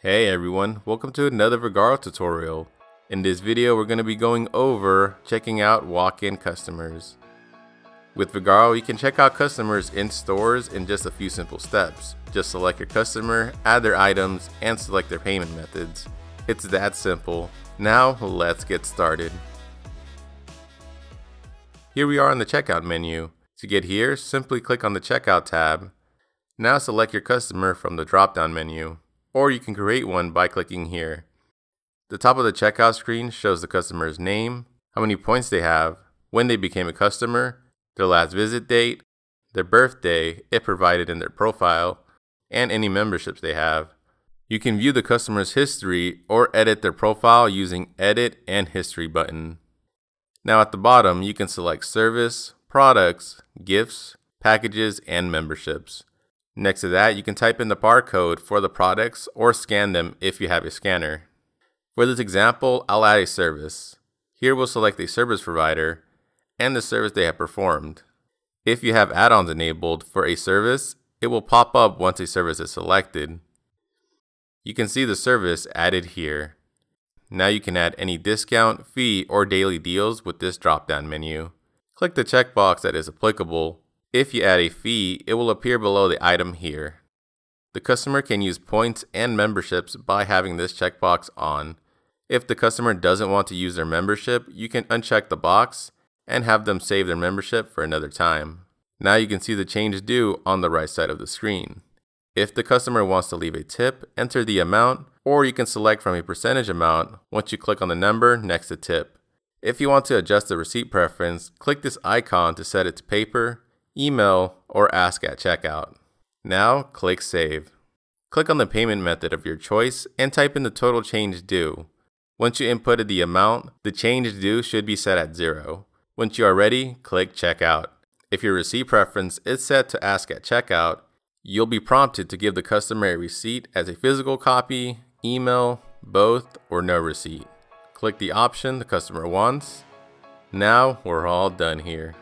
Hey everyone, welcome to another Vagaro tutorial. In this video we're going to be going over checking out walk-in customers. With Vagaro you can check out customers in stores in just a few simple steps. Just select your customer, add their items, and select their payment methods. It's that simple. Now let's get started. Here we are in the checkout menu. To get here, simply click on the checkout tab. Now select your customer from the drop down menu or you can create one by clicking here. The top of the checkout screen shows the customer's name, how many points they have, when they became a customer, their last visit date, their birthday, if provided in their profile, and any memberships they have. You can view the customer's history or edit their profile using Edit and History button. Now at the bottom, you can select Service, Products, Gifts, Packages, and Memberships. Next to that, you can type in the barcode for the products or scan them if you have a scanner. For this example, I'll add a service. Here we'll select a service provider and the service they have performed. If you have add-ons enabled for a service, it will pop up once a service is selected. You can see the service added here. Now you can add any discount, fee, or daily deals with this drop-down menu. Click the checkbox that is applicable if you add a fee, it will appear below the item here. The customer can use points and memberships by having this checkbox on. If the customer doesn't want to use their membership, you can uncheck the box and have them save their membership for another time. Now you can see the change due on the right side of the screen. If the customer wants to leave a tip, enter the amount, or you can select from a percentage amount once you click on the number next to tip. If you want to adjust the receipt preference, click this icon to set it to paper, email, or ask at checkout. Now click Save. Click on the payment method of your choice and type in the total change due. Once you inputted the amount, the change due should be set at zero. Once you are ready, click Checkout. If your receipt preference is set to ask at checkout, you'll be prompted to give the customer a receipt as a physical copy, email, both, or no receipt. Click the option the customer wants. Now we're all done here.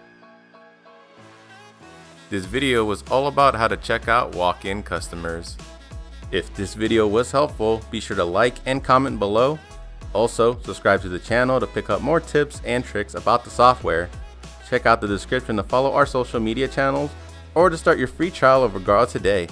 This video was all about how to check out walk-in customers. If this video was helpful, be sure to like and comment below. Also, subscribe to the channel to pick up more tips and tricks about the software. Check out the description to follow our social media channels or to start your free trial of Vagaro today.